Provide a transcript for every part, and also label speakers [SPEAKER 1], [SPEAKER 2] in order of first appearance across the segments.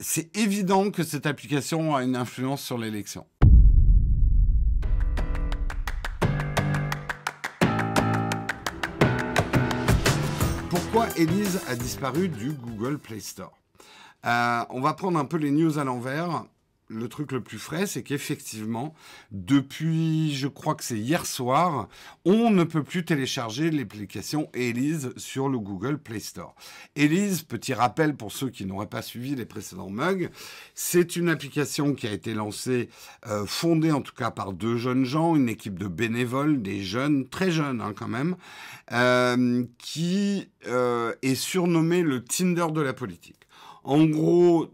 [SPEAKER 1] c'est évident que cette application a une influence sur l'élection. Pourquoi Elise a disparu du Google Play Store? Euh, On va prendre un peu les news à l'envers le truc le plus frais, c'est qu'effectivement, depuis, je crois que c'est hier soir, on ne peut plus télécharger l'application Elise sur le Google Play Store. Elise, petit rappel pour ceux qui n'auraient pas suivi les précédents mugs, c'est une application qui a été lancée, euh, fondée en tout cas par deux jeunes gens, une équipe de bénévoles, des jeunes, très jeunes hein, quand même, euh, qui euh, est surnommée le Tinder de la politique. En gros,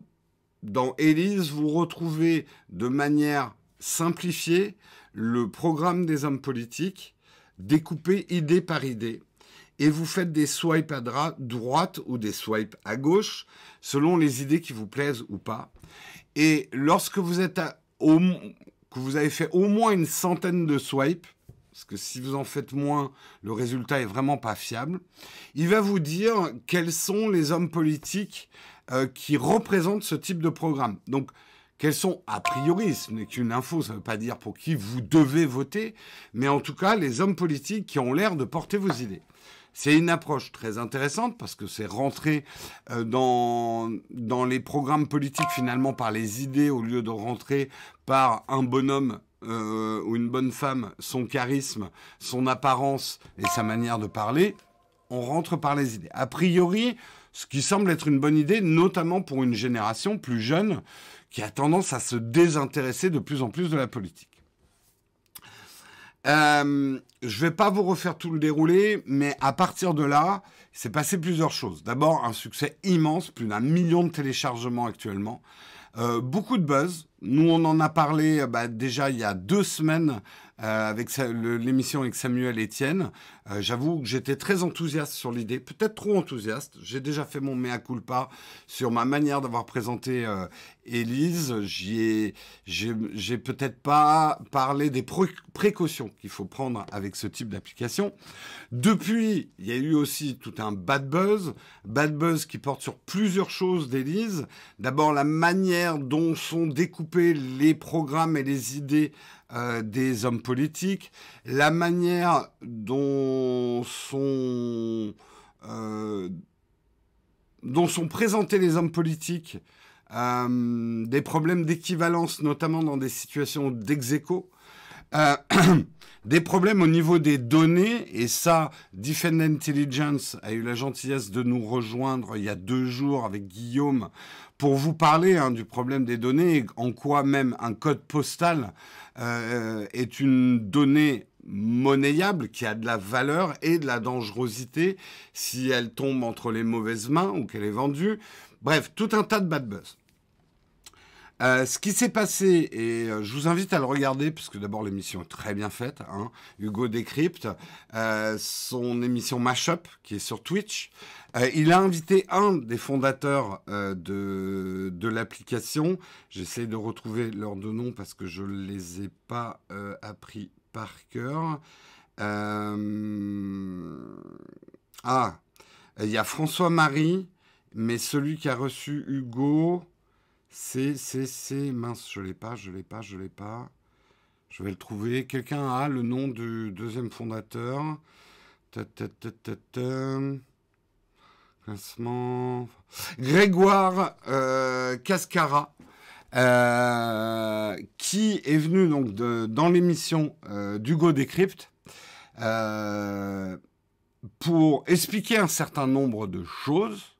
[SPEAKER 1] dans Elise, vous retrouvez de manière simplifiée le programme des hommes politiques, découpé idée par idée. Et vous faites des swipes à droite ou des swipes à gauche, selon les idées qui vous plaisent ou pas. Et lorsque vous vous avez fait au moins une centaine de swipes, parce que si vous en faites moins, le résultat est vraiment pas fiable. Il va vous dire quels sont les hommes politiques euh, qui représentent ce type de programme. Donc, quels sont, a priori, ce n'est qu'une info, ça ne veut pas dire pour qui vous devez voter, mais en tout cas, les hommes politiques qui ont l'air de porter vos idées. C'est une approche très intéressante parce que c'est rentrer euh, dans, les programmes politiques finalement par les idées au lieu de rentrer par un bonhomme euh, ou une bonne femme, son charisme, son apparence et sa manière de parler. On rentre par les idées. A priori, ce qui semble être une bonne idée, notamment pour une génération plus jeune qui a tendance à se désintéresser de plus en plus de la politique. Euh, je ne vais pas vous refaire tout le déroulé, mais à partir de là, il s'est passé plusieurs choses. D'abord, un succès immense, plus d'un million de téléchargements actuellement. Euh, beaucoup de buzz. Nous, on en a parlé bah, déjà il y a deux semaines euh, avec l'émission avec Samuel Etienne. Euh, j'avoue que j'étais très enthousiaste sur l'idée, peut-être trop enthousiaste. J'ai déjà fait mon mea culpa sur ma manière d'avoir présenté euh, Élise. J'ai peut-être pas parlé des précautions qu'il faut prendre avec ce type d'application. Depuis, il y a eu aussi tout un bad buzz, bad buzz qui porte sur plusieurs choses d'Élise. D'abord, la manière dont sont découpés les programmes et les idées euh, des hommes politiques, la manière dont sont, euh, dont sont présentés les hommes politiques, euh, des problèmes d'équivalence, notamment dans des situations d'exéco, des problèmes au niveau des données, et ça, Defend Intelligence a eu la gentillesse de nous rejoindre il y a deux jours avec Guillaume pour vous parler hein, du problème des données, en quoi même un code postal euh, est une donnée monnayable qui a de la valeur et de la dangerosité si elle tombe entre les mauvaises mains ou qu'elle est vendue. Bref, tout un tas de bad buzz. Euh, ce qui s'est passé, et euh, je vous invite à le regarder, puisque d'abord l'émission est très bien faite, hein, Hugo décrypte, euh, son émission Mashup, qui est sur Twitch. il a invité un des fondateurs de, de l'application. J'essaie de retrouver leurs deux noms parce que je ne les ai pas appris par cœur. Ah, il y a François-Marie, mais celui qui a reçu Hugo... C'est, c'est, c'est, mince, je l'ai pas, je l'ai pas, je l'ai pas. Je vais le trouver. Quelqu'un a le nom du deuxième fondateur. Classement. Grégoire euh, Cascara. Euh, qui est venu donc dans l'émission euh, d'Hugo Décrypte pour expliquer un certain nombre de choses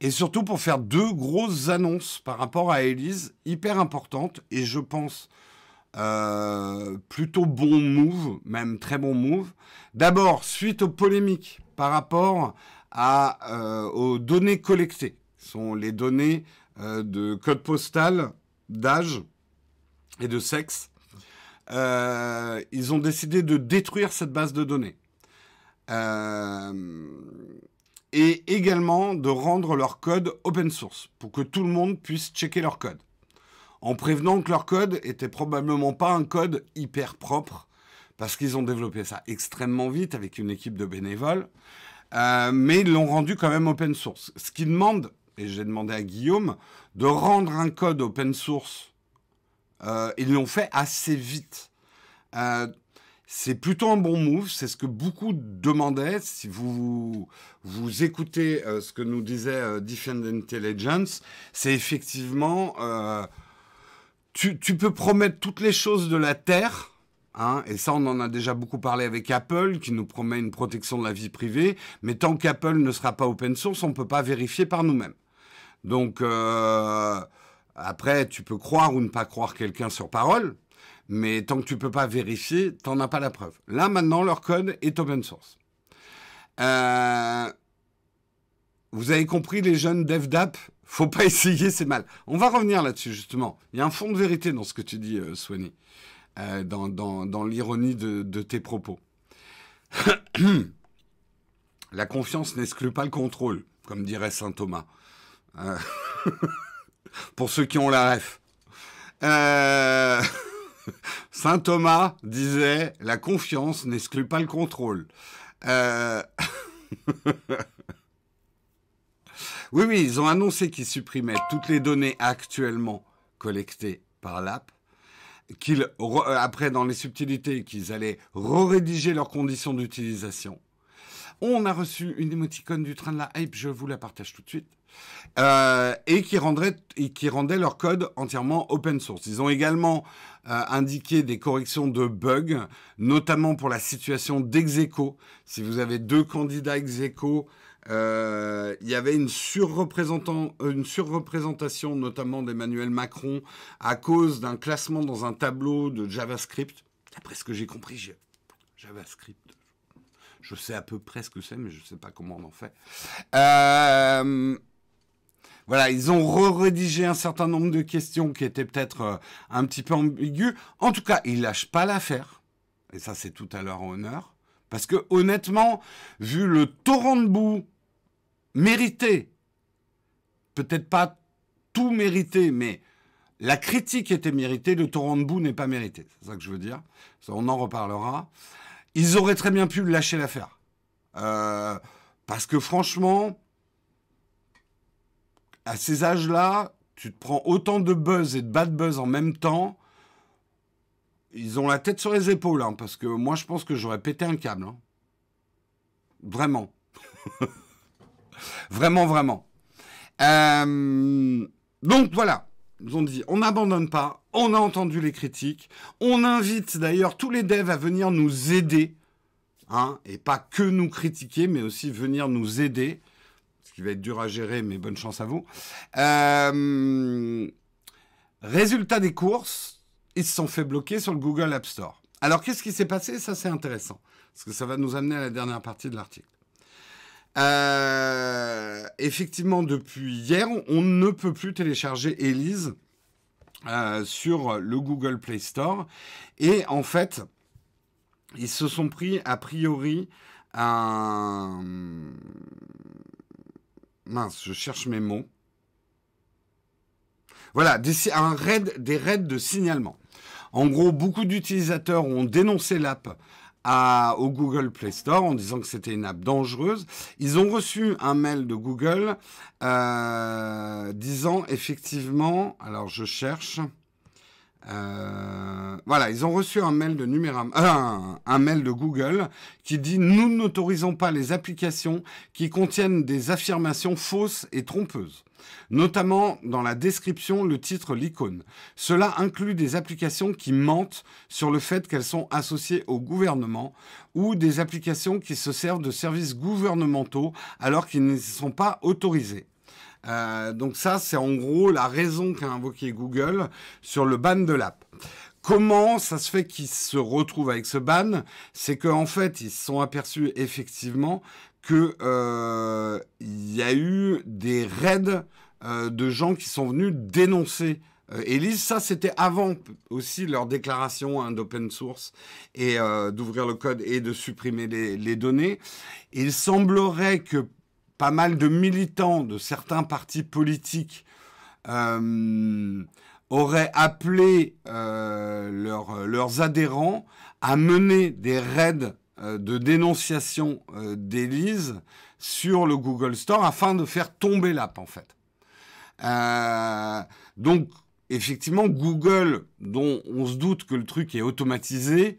[SPEAKER 1] et surtout pour faire deux grosses annonces par rapport à Elise, hyper importantes, et je pense euh, plutôt bon move, même très bon move. D'abord, suite aux polémiques par rapport euh, aux données collectées, sont les données euh, de code postal, d'âge et de sexe, ils ont décidé de détruire cette base de données et également de rendre leur code open source pour que tout le monde puisse checker leur code. En prévenant que leur code était probablement pas un code hyper propre parce qu'ils ont développé ça extrêmement vite avec une équipe de bénévoles, euh, mais ils l'ont rendu quand même open source. Ce qui demande, et j'ai demandé à Guillaume de rendre un code open source. Euh, ils l'ont fait assez vite. Euh, c'est plutôt un bon move, c'est ce que beaucoup demandaient. Si vous, vous écoutez euh, ce que nous disait Defend Intelligence, c'est effectivement, tu, peux promettre toutes les choses de la Terre, Hein, et ça, on en a déjà beaucoup parlé avec Apple, qui nous promet une protection de la vie privée. Mais tant qu'Apple ne sera pas open source, on ne peut pas vérifier par nous-mêmes. Donc, euh, après, tu peux croire ou ne pas croire quelqu'un sur parole, mais tant que tu ne peux pas vérifier, tu n'en as pas la preuve. Là, maintenant, leur code est open source. Euh, vous avez compris, les jeunes dev d'app, faut pas essayer, c'est mal. On va revenir là-dessus, justement. Il y a un fond de vérité dans ce que tu dis, euh. Euh, dans, l'ironie de, tes propos. La confiance n'exclut pas le contrôle, comme dirait saint Thomas. Euh, pour ceux qui ont la ref. Euh, saint Thomas disait La confiance n'exclut pas le contrôle. oui, oui, ils ont annoncé qu'ils supprimaient toutes les données actuellement collectées par l'app qu'ils, euh, après, dans les subtilités, qu'ils allaient re-rédiger leurs conditions d'utilisation. On a reçu une émoticône du train de la hype, je vous la partage tout de suite. Euh, et qui rendrait et qui rendait leur code entièrement open source. Ils ont également euh, indiqué des corrections de bugs, notamment pour la situation d'execo. Si vous avez deux candidats execo euh, il y avait une, une surreprésentation notamment d'Emmanuel Macron à cause d'un classement dans un tableau de JavaScript. D'après ce que j'ai compris, JavaScript. Je sais à peu près ce que c'est, mais je ne sais pas comment on en fait. Euh, voilà, ils ont rédigé un certain nombre de questions qui étaient peut-être euh, un petit peu ambiguës. En tout cas, ils lâchent pas l'affaire. Et ça, c'est tout à leur honneur. Parce que honnêtement, vu le torrent de boue mérité, peut-être pas tout mérité, mais la critique était méritée, le torrent de boue n'est pas mérité. C'est ça que je veux dire. on en reparlera. Ils auraient très bien pu lâcher l'affaire. Euh, parce que franchement, à ces âges-là, tu te prends autant de buzz et de bad buzz en même temps ils ont la tête sur les épaules, hein, parce que moi, je pense que j'aurais pété un câble. Hein. Vraiment. vraiment, vraiment. Euh, donc voilà, ils ont dit, on n'abandonne pas, on a entendu les critiques, on invite d'ailleurs tous les devs à venir nous aider, hein, et pas que nous critiquer, mais aussi venir nous aider, va être dur à gérer, mais bonne chance à vous. Euh, résultat des courses, ils se sont fait bloquer sur le Google App Store. Alors qu'est-ce qui s'est passé? Ça c'est intéressant, parce que ça va nous amener à la dernière partie de l'article. Euh, effectivement, depuis hier, on ne peut plus télécharger Elise euh, sur le Google Play Store. Et en fait, ils se sont pris a priori un... Mince, je cherche mes mots. Voilà, des, un des raids de signalement. En gros, beaucoup d'utilisateurs ont dénoncé l'app au Google Play Store en disant que c'était une app dangereuse. Ils ont reçu un mail de Google euh, disant effectivement, alors je cherche, euh, voilà, ils ont reçu un mail de euh, un, mail de Google qui dit nous n'autorisons pas les applications qui contiennent des affirmations fausses et trompeuses, notamment dans la description, le titre, l'icône. Cela inclut des applications qui mentent sur le fait qu'elles sont associées au gouvernement ou des applications qui se servent de services gouvernementaux alors qu'ils ne sont pas autorisés. Euh, donc ça, c'est en gros la raison qu'a invoqué Google sur le ban de l'app. Comment ça se fait qu'ils se retrouvent avec ce ban? C'est qu'en fait, ils se sont aperçus effectivement qu'il euh, y a eu des raids euh, de gens qui sont venus dénoncer Elise, ça c'était avant aussi leur déclaration hein, d'open source et d'ouvrir le code et de supprimer les, les données. Il semblerait que pas mal de militants de certains partis politiques euh, auraient appelé euh, leurs adhérents à mener des raids euh, de dénonciation d'Élise sur le Google Store afin de faire tomber l'app en fait. Donc, effectivement, Google, dont on se doute que le truc est automatisé,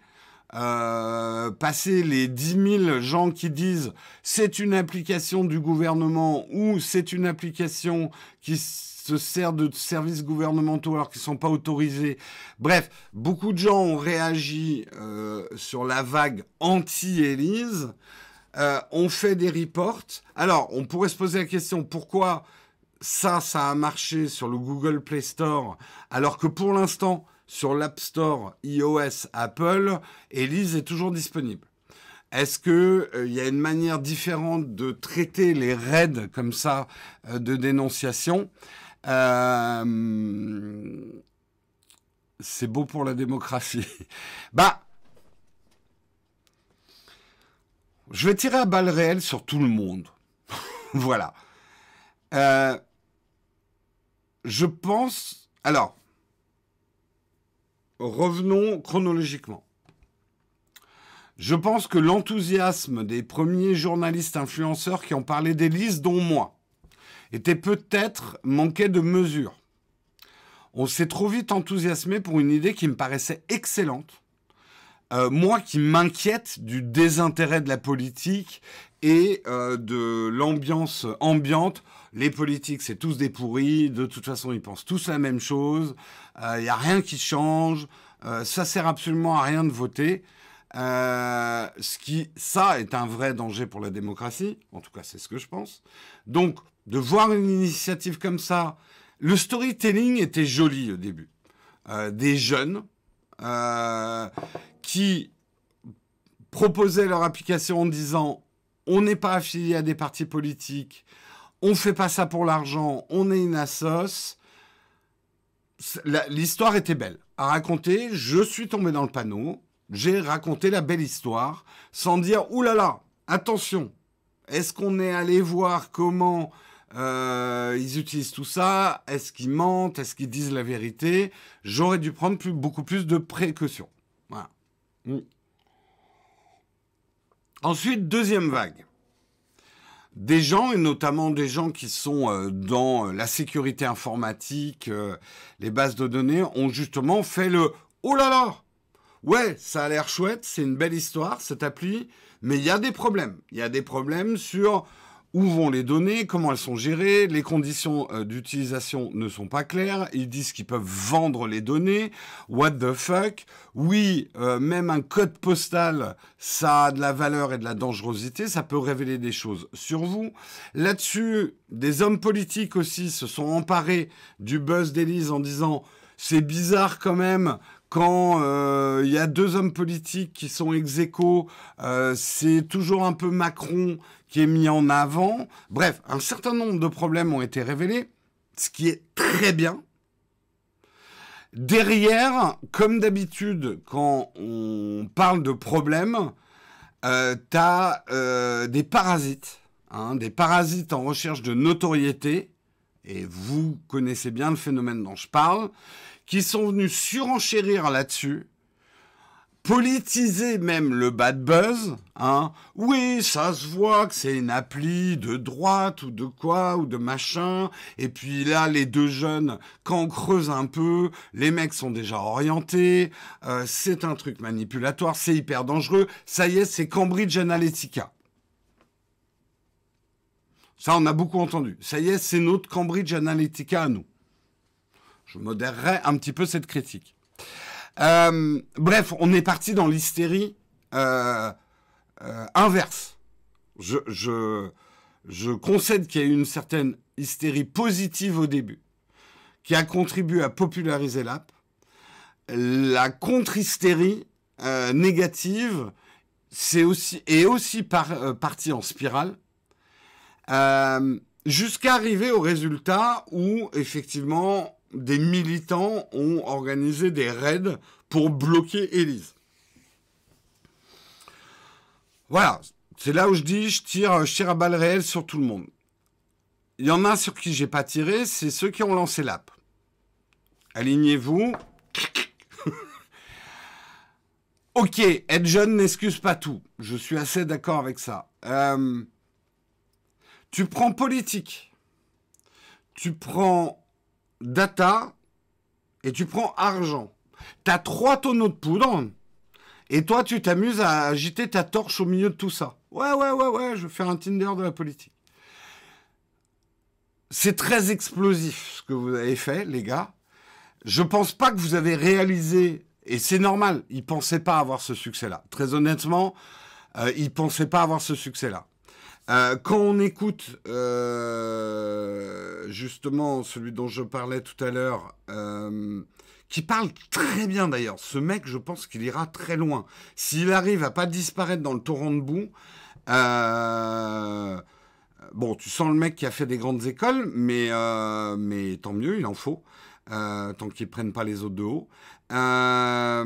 [SPEAKER 1] euh, passer les 10 000 gens qui disent c'est une application du gouvernement ou c'est une application qui se sert de services gouvernementaux alors qu'ils ne sont pas autorisés. Bref, beaucoup de gens ont réagi euh, sur la vague anti-Élise. Euh, on fait des reports. Alors, on pourrait se poser la question pourquoi ça, ça a marché sur le Google Play Store alors que pour l'instant, sur l'App Store iOS Apple, Elise est toujours disponible. Est-ce qu'il euh, y a une manière différente de traiter les raids comme ça euh, de dénonciation? Euh, C'est beau pour la démocratie. bah, je vais tirer à balles réelles sur tout le monde. voilà. je pense. Alors, revenons chronologiquement. Je pense que l'enthousiasme des premiers journalistes influenceurs qui ont parlé d'Élise, dont moi, était peut-être manqué de mesure. On s'est trop vite enthousiasmé pour une idée qui me paraissait excellente. Euh, moi qui m'inquiète du désintérêt de la politique et euh, de l'ambiance ambiante. Les politiques, c'est tous des pourris. De toute façon, ils pensent tous la même chose. Il euh, n'y a rien qui change. Euh, ça sert absolument à rien de voter. ce qui, ça, est un vrai danger pour la démocratie. En tout cas, c'est ce que je pense. Donc, de voir une initiative comme ça, le storytelling était joli au début. des jeunes qui proposaient leur application en disant on n'est pas affilié à des partis politiques, on fait pas ça pour l'argent, on est une assoce. L'histoire était belle. À raconter, je suis tombé dans le panneau, j'ai raconté la belle histoire, sans dire, oulala, là là, attention, est-ce qu'on est allé voir comment euh, ils utilisent tout ça? Est-ce qu'ils mentent? Est-ce qu'ils disent la vérité? J'aurais dû prendre beaucoup plus de précautions. Voilà. Mm. Ensuite, deuxième vague. Des gens, et notamment des gens qui sont euh, dans euh, la sécurité informatique, euh, les bases de données, ont justement fait le ⁇ Oh là là Ouais, ça a l'air chouette, c'est une belle histoire, cette appli, mais il y a des problèmes. Il y a des problèmes sur où vont les données, comment elles sont gérées, les conditions euh, d'utilisation ne sont pas claires, ils disent qu'ils peuvent vendre les données, what the fuck, oui, euh, même un code postal, ça a de la valeur et de la dangerosité, ça peut révéler des choses sur vous. Là-dessus, des hommes politiques aussi se sont emparés du buzz d'Élise en disant c'est bizarre quand même quand euh, il y a deux hommes politiques qui sont ex c'est toujours un peu Macron qui est mis en avant. Bref, un certain nombre de problèmes ont été révélés, ce qui est très bien. Derrière, comme d'habitude, quand on parle de problèmes, euh, tu as euh, des parasites, hein, des parasites en recherche de notoriété, et vous connaissez bien le phénomène dont je parle, qui sont venus surenchérir là-dessus politiser même le bad buzz, hein. Oui, ça se voit que c'est une appli de droite ou de quoi ou de machin. Et puis là, les deux jeunes, quand on creuse un peu, les mecs sont déjà orientés. Euh, c'est un truc manipulatoire, c'est hyper dangereux. Ça y est, c'est Cambridge Analytica. Ça, on a beaucoup entendu. Ça y est, c'est notre Cambridge Analytica à nous. Je modérerai un petit peu cette critique. Euh, bref, on est parti dans l'hystérie euh, euh, inverse. Je, concède qu'il y a eu une certaine hystérie positive au début, qui a contribué à populariser l'app. La contre-hystérie négative aussi, est aussi par, partie en spirale, jusqu'à arriver au résultat où, effectivement, des militants ont organisé des raids pour bloquer Élise. Voilà, c'est là où je dis je tire, je tire à balles réelles sur tout le monde. Il y en a sur qui j'ai pas tiré, c'est ceux qui ont lancé l'app. Alignez-vous. ok, être jeune n'excuse pas tout. Je suis assez d'accord avec ça. Euh, tu prends politique tu prends data et tu prends argent. Tu as trois tonneaux de poudre et toi, tu t'amuses à agiter ta torche au milieu de tout ça. Ouais, ouais, ouais, ouais, je vais faire un Tinder de la politique. C'est très explosif ce que vous avez fait, les gars. Je pense pas que vous avez réalisé, et c'est normal, ils pensaient pas avoir ce succès-là. Très honnêtement, euh, ils pensaient pas avoir ce succès-là. Euh, quand on écoute euh, justement celui dont je parlais tout à l'heure, qui parle très bien d'ailleurs. Ce mec, je pense qu'il ira très loin. S'il arrive à pas disparaître dans le torrent de boue, euh, bon, tu sens le mec qui a fait des grandes écoles, mais, euh, mais tant mieux, il en faut. Euh, tant qu'il ne prenne pas les autres de haut. ah,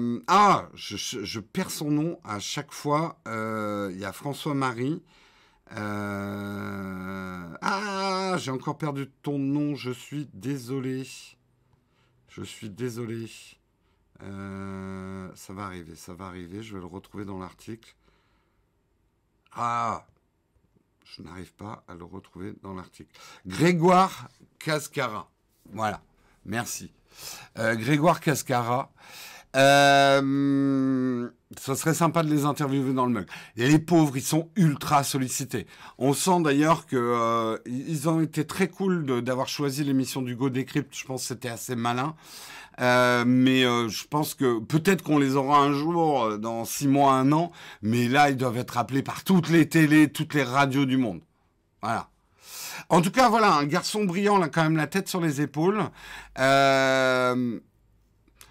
[SPEAKER 1] je, perds son nom à chaque fois. Il y a François-Marie. Ah, j'ai encore perdu ton nom, je suis désolé. Je suis désolé. Euh, ça va arriver, ça va arriver. Je vais le retrouver dans l'article. Ah Je n'arrive pas à le retrouver dans l'article. Grégoire Cascara. Voilà. Merci. Euh, Grégoire Cascara. Euh, ce serait sympa de les interviewer dans le mug. Et les pauvres, ils sont ultra sollicités. On sent d'ailleurs que euh, ont été très cool d'avoir choisi l'émission du Go Decrypt. Je pense que c'était assez malin. Euh, mais je pense que peut-être qu'on les aura un jour, dans six mois, un an. Mais là, ils doivent être appelés par toutes les télés, toutes les radios du monde. Voilà. En tout cas, voilà, un garçon brillant, là, quand même la tête sur les épaules. Euh,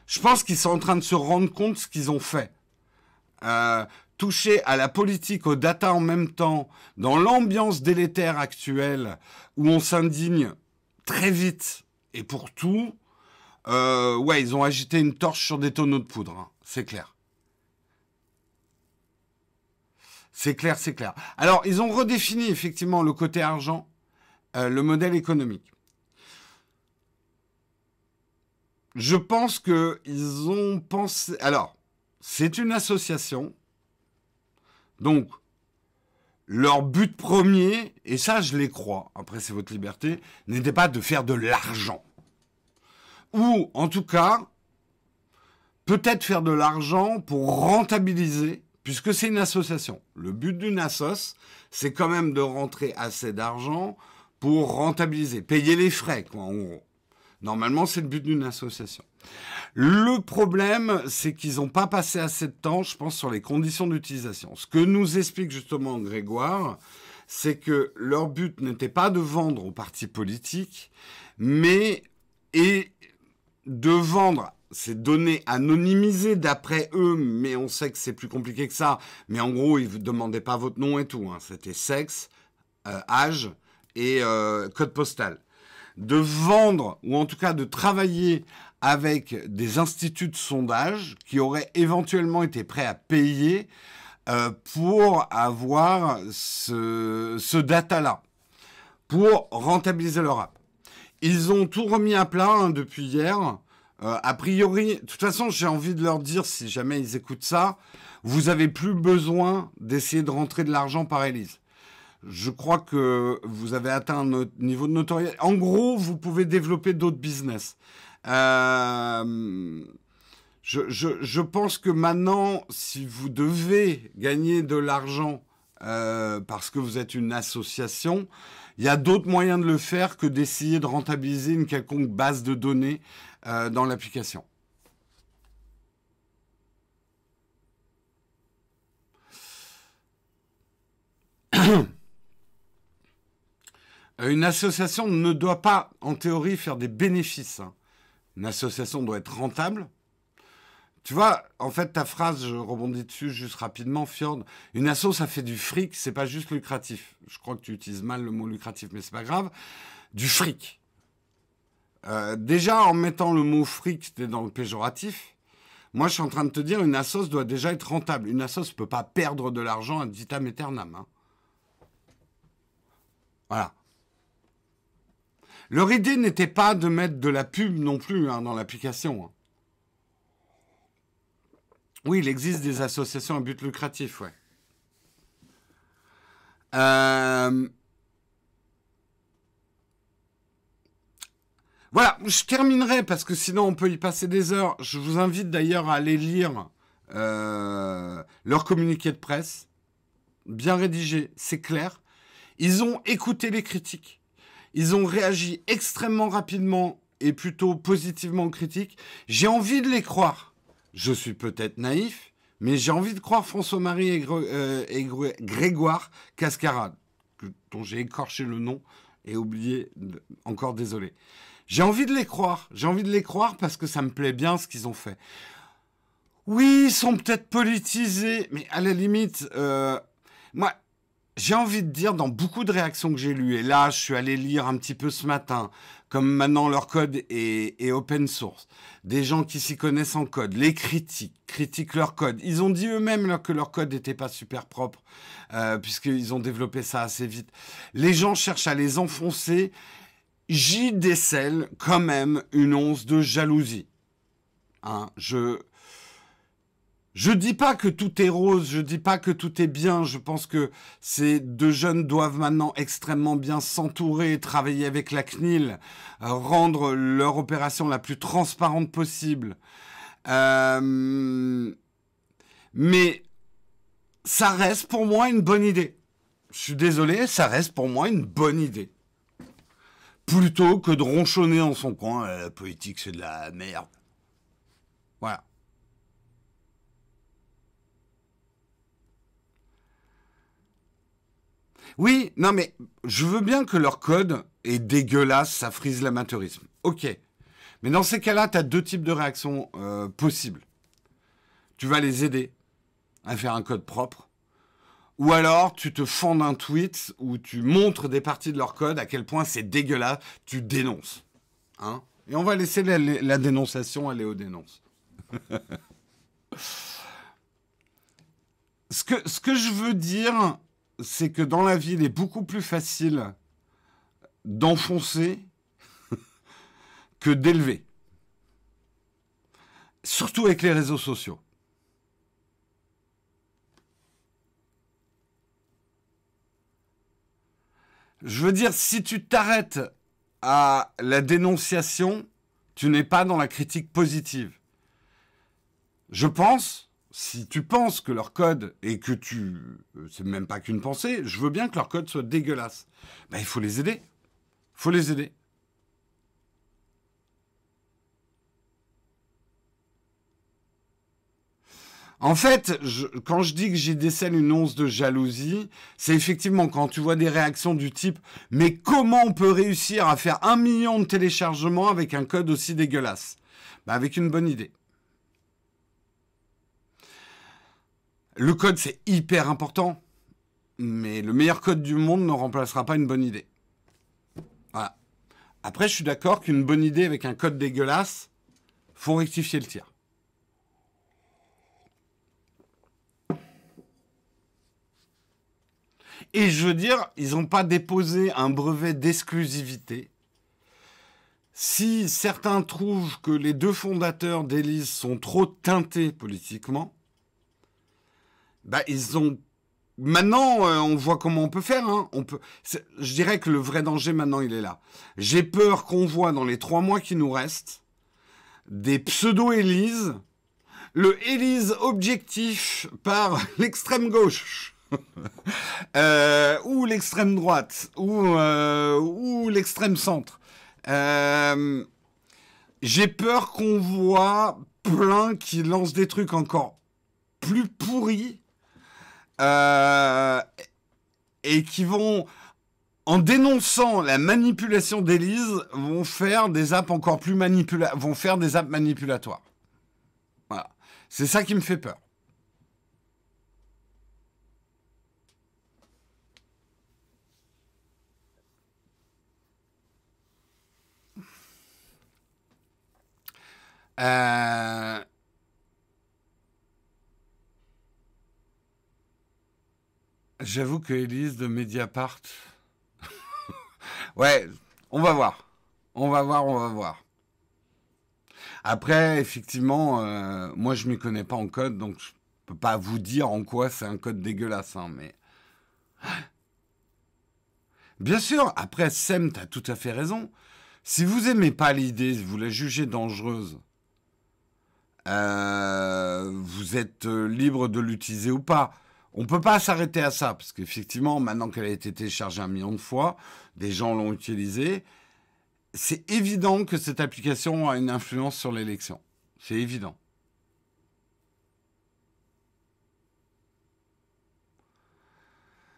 [SPEAKER 1] je pense qu'ils sont en train de se rendre compte de ce qu'ils ont fait. Euh, toucher à la politique, aux data en même temps, dans l'ambiance délétère actuelle, où on s'indigne très vite et pour tout, euh, ouais, ils ont agité une torche sur des tonneaux de poudre, hein. c'est clair. C'est clair, c'est clair. Alors, ils ont redéfini effectivement le côté argent, euh, le modèle économique. Je pense qu'ils ont pensé. Alors, c'est une association. Donc, leur but premier, et ça je les crois, après c'est votre liberté, n'était pas de faire de l'argent. Ou en tout cas, peut-être faire de l'argent pour rentabiliser, puisque c'est une association. Le but d'une assoce, c'est quand même de rentrer assez d'argent pour rentabiliser, payer les frais, quoi, en gros. Normalement, c'est le but d'une association. Le problème, c'est qu'ils n'ont pas passé assez de temps, je pense, sur les conditions d'utilisation. Ce que nous explique justement Grégoire, c'est que leur but n'était pas de vendre aux partis politiques, mais et de vendre ces données anonymisées d'après eux, mais on sait que c'est plus compliqué que ça. Mais en gros, ils ne demandaient pas votre nom et tout. Hein. C'était sexe, euh, âge et euh, code postal de vendre, ou en tout cas de travailler avec des instituts de sondage qui auraient éventuellement été prêts à payer euh, pour avoir ce, data-là, pour rentabiliser leur app. Ils ont tout remis à plat hein, depuis hier. Euh, a priori, de toute façon, j'ai envie de leur dire, si jamais ils écoutent ça, vous avez plus besoin d'essayer de rentrer de l'argent par Elise je crois que vous avez atteint un niveau de notoriété. En gros, vous pouvez développer d'autres business. Euh, je, pense que maintenant, si vous devez gagner de l'argent euh, parce que vous êtes une association, il y a d'autres moyens de le faire que d'essayer de rentabiliser une quelconque base de données euh, dans l'application. Euh, une association ne doit pas, en théorie, faire des bénéfices. Hein. Une association doit être rentable. Tu vois, en fait, ta phrase, je rebondis dessus juste rapidement, Fjord. Une asso, ça fait du fric, c'est pas juste lucratif. Je crois que tu utilises mal le mot lucratif, mais c'est pas grave. Du fric. Euh, déjà, en mettant le mot fric, es dans le péjoratif. Moi, je suis en train de te dire, une assoce doit déjà être rentable. Une assoce ne peut pas perdre de l'argent à vitam aeternam. Hein. Voilà. Leur idée n'était pas de mettre de la pub non plus hein, dans l'application. Hein. Oui, il existe des associations à but lucratif, ouais. Euh, Voilà, je terminerai parce que sinon on peut y passer des heures. Je vous invite d'ailleurs à aller lire euh, leur communiqué de presse. Bien rédigé, c'est clair. Ils ont écouté les critiques. Ils ont réagi extrêmement rapidement et plutôt positivement aux critiques. J'ai envie de les croire. Je suis peut-être naïf, mais j'ai envie de croire François-Marie et, euh, Grégoire Cascarade, dont j'ai écorché le nom et oublié, encore désolé. J'ai envie de les croire. J'ai envie de les croire parce que ça me plaît bien ce qu'ils ont fait. Oui, ils sont peut-être politisés, mais à la limite, euh, moi, j'ai envie de dire dans beaucoup de réactions que j'ai lues, et là je suis allé lire un petit peu ce matin, comme maintenant leur code est, open source, des gens qui s'y connaissent en code, les critiques, critiquent leur code. Ils ont dit eux-mêmes que leur code n'était pas super propre, euh, puisqu'ils ont développé ça assez vite. Les gens cherchent à les enfoncer. J'y décèle quand même une once de jalousie. Hein, je je dis pas que tout est rose, je dis pas que tout est bien. Je pense que ces deux jeunes doivent maintenant extrêmement bien s'entourer, travailler avec la CNIL, euh, rendre leur opération la plus transparente possible. Euh, mais ça reste pour moi une bonne idée. Je suis désolé, ça reste pour moi une bonne idée. Plutôt que de ronchonner en son coin, la politique c'est de la merde. Voilà. Oui, non mais je veux bien que leur code est dégueulasse, ça frise l'amateurisme. Ok. Mais dans ces cas-là, tu as deux types de réactions euh, possibles. Tu vas les aider à faire un code propre. Ou alors, tu te fends d'un tweet où tu montres des parties de leur code, à quel point c'est dégueulasse, tu dénonces. Hein Et on va laisser la, la dénonciation aller aux dénonces. ce, que, ce que je veux dire, c'est que dans la vie, il est beaucoup plus facile d'enfoncer que d'élever. Surtout avec les réseaux sociaux. Je veux dire, si tu t'arrêtes à la dénonciation, tu n'es pas dans la critique positive. Je pense si tu penses que leur code et que tu euh, c'est même pas qu'une pensée, je veux bien que leur code soit dégueulasse. Ben, il faut les aider. Il faut les aider. En fait, quand je dis que j'ai décèle une once de jalousie, c'est effectivement quand tu vois des réactions du type Mais comment on peut réussir à faire un million de téléchargements avec un code aussi dégueulasse? Ben, Avec une bonne idée. Le code, c'est hyper important, mais le meilleur code du monde ne remplacera pas une bonne idée. Voilà. Après, je suis d'accord qu'une bonne idée avec un code dégueulasse, faut rectifier le tir. Et je veux dire, ils n'ont pas déposé un brevet d'exclusivité. Si certains trouvent que les deux fondateurs d'Élise sont trop teintés politiquement, bah, ils ont. Maintenant, euh, on voit comment on peut faire. Hein. On peut. Je dirais que le vrai danger maintenant, il est là. J'ai peur qu'on voit dans les trois mois qui nous restent des pseudo-Élises, le Élise objectif par l'extrême gauche. euh, ou l'extrême droite, ou, euh, ou l'extrême centre. J'ai peur qu'on voit plein qui lancent des trucs encore plus pourris euh, et qui vont, en dénonçant la manipulation d'Élise, vont faire des apps encore plus manipula vont faire des apps manipulatoires. Voilà. C'est ça qui me fait peur. Euh, J'avoue que Elise de Mediapart. ouais, on va voir. On va voir, on va voir. Après, effectivement, euh, moi je m'y connais pas en code, donc je peux pas vous dire en quoi c'est un code dégueulasse, hein, mais. Bien sûr, après, Sem, tu as tout à fait raison. Si vous aimez pas l'idée, si vous la jugez dangereuse, euh, vous êtes euh, libre de l'utiliser ou pas. On peut pas s'arrêter à ça, parce qu'effectivement, maintenant qu'elle a été téléchargée un million de fois, des gens l'ont utilisée. C'est évident que cette application a une influence sur l'élection. C'est évident.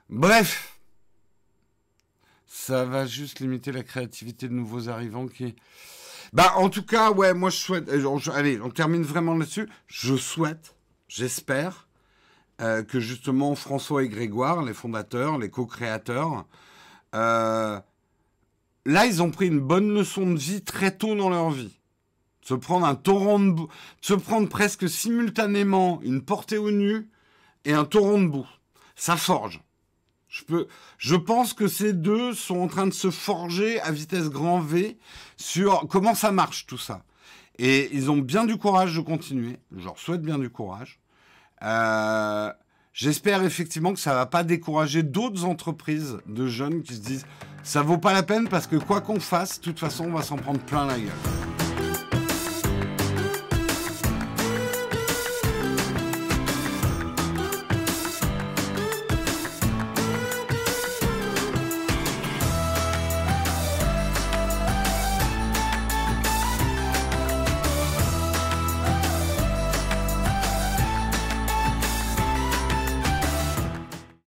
[SPEAKER 1] Bref, ça va juste limiter la créativité de nouveaux arrivants qui. Bah, en tout cas, ouais, moi je souhaite. Euh, allez, on termine vraiment là-dessus. Je souhaite, j'espère, euh, que justement François et Grégoire, les fondateurs, les co-créateurs, euh, là, ils ont pris une bonne leçon de vie très tôt dans leur vie. Se prendre un torrent de boue, se prendre presque simultanément une portée au nu et un torrent de boue. Ça forge. Je, peux, je pense que ces deux sont en train de se forger à vitesse grand V sur comment ça marche tout ça. Et ils ont bien du courage de continuer. Je leur souhaite bien du courage. Euh, j'espère effectivement que ça va pas décourager d'autres entreprises de jeunes qui se disent ça vaut pas la peine parce que quoi qu'on fasse, de toute façon, on va s'en prendre plein la gueule.